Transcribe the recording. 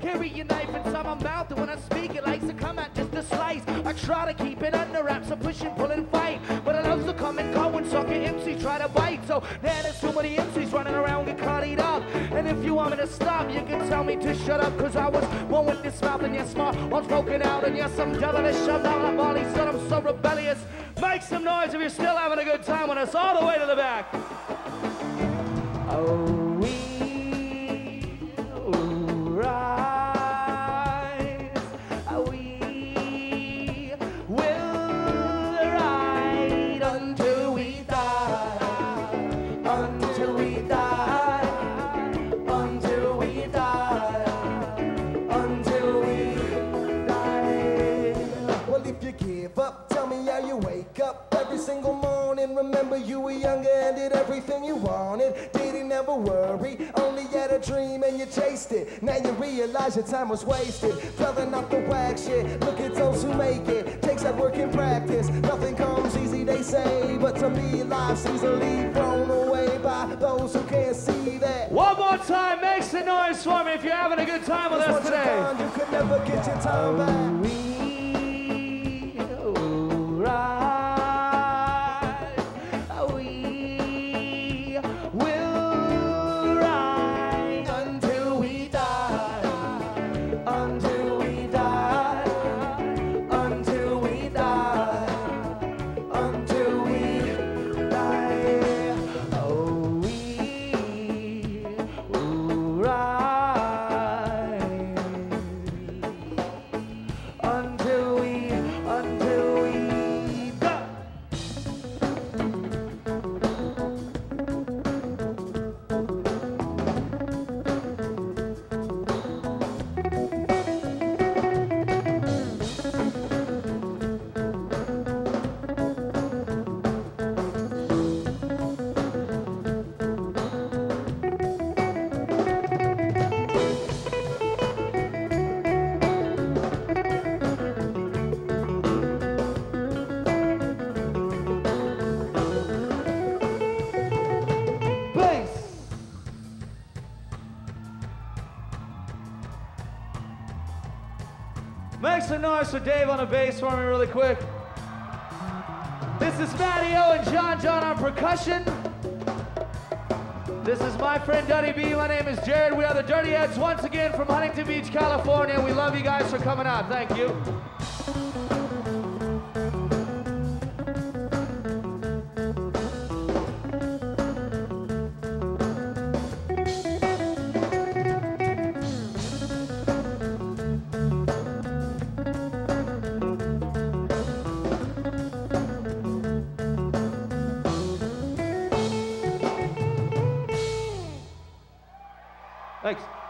Carry your knife inside my mouth, and when I speak, it likes to come out just a slice. I try to keep it under wraps, I push and pull and fight. But it loves to come and go and suck an MC, try to bite. So now there's too many MCs running around get cut up. And if you want me to stop, you can tell me to shut up, cause I was one with this mouth, and yes, smart one's broken out, and yes, I'm done, and I shoved out my body, son, I'm so rebellious. Make some noise if you're still having a good time with us, all the way to the back. Oh. Single morning. Remember, you were younger and did everything you wanted. Didn't ever worry, only had a dream and you chased it. Now you realize your time was wasted. Plugging up the whack shit. Look at those who make it. Takes that work and practice. Nothing comes easy, they say. But to me, life's easily thrown away by those who can't see that. One more time, make some noise for me if you're having a good time with us Once you're today. gone, you could never get your time back. Oh, Make some noise for Dave on the bass for me really quick. This is Matty O and John John on percussion. This is my friend Duddy B. My name is Jared. We are the Dirty Heads once again from Huntington Beach, California. We love you guys for coming out. Thank you. Thanks.